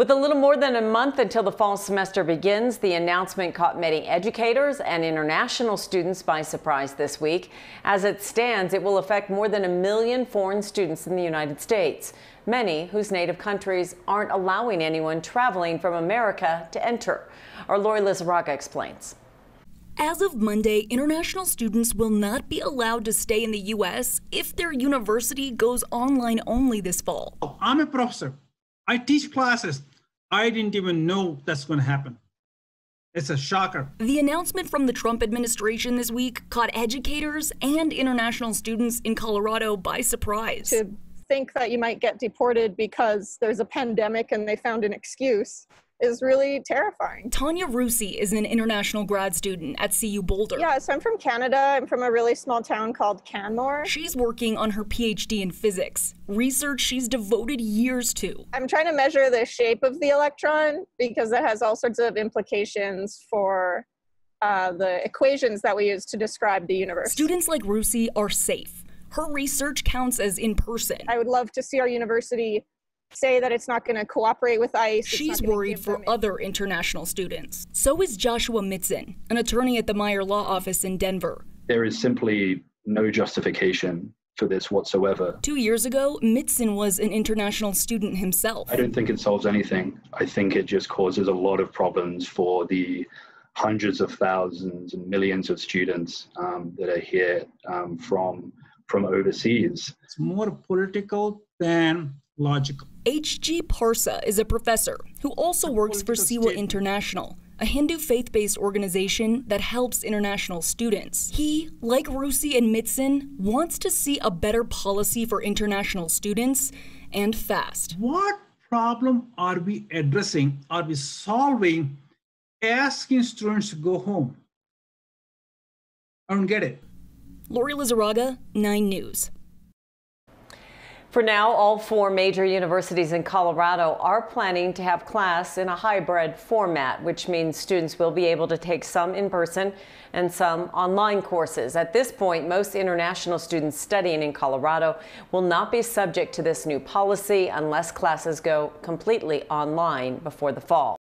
With a little more than a month until the fall semester begins, the announcement caught many educators and international students by surprise this week. As it stands, it will affect more than a million foreign students in the United States, many whose native countries aren't allowing anyone traveling from America to enter. Our Lori Lizarraga explains. As of Monday, international students will not be allowed to stay in the U.S. if their university goes online only this fall. I'm a professor. I teach classes I didn't even know that's going to happen. It's a shocker. The announcement from the Trump administration this week caught educators and international students in Colorado by surprise. To think that you might get deported because there's a pandemic and they found an excuse is really terrifying. Tanya Roussy is an international grad student at CU Boulder. Yeah, so I'm from Canada. I'm from a really small town called Canmore. She's working on her PhD in physics, research she's devoted years to. I'm trying to measure the shape of the electron because it has all sorts of implications for uh, the equations that we use to describe the universe. Students like Roussy are safe. Her research counts as in person. I would love to see our university say that it's not going to cooperate with ICE. She's worried for other international students. So is Joshua Mitzen, an attorney at the Meyer Law Office in Denver. There is simply no justification for this whatsoever. Two years ago, Mitzen was an international student himself. I don't think it solves anything. I think it just causes a lot of problems for the hundreds of thousands and millions of students um, that are here um, from from overseas. It's more political than logical. H.G. Parsa is a professor who also works for Sewa International, a Hindu faith based organization that helps international students. He, like Roussy and Mitzen, wants to see a better policy for international students and fast. What problem are we addressing? Are we solving asking students to go home? I don't get it. Lori Lizarraga, 9 News. For now, all four major universities in Colorado are planning to have class in a hybrid format, which means students will be able to take some in person and some online courses. At this point, most international students studying in Colorado will not be subject to this new policy unless classes go completely online before the fall.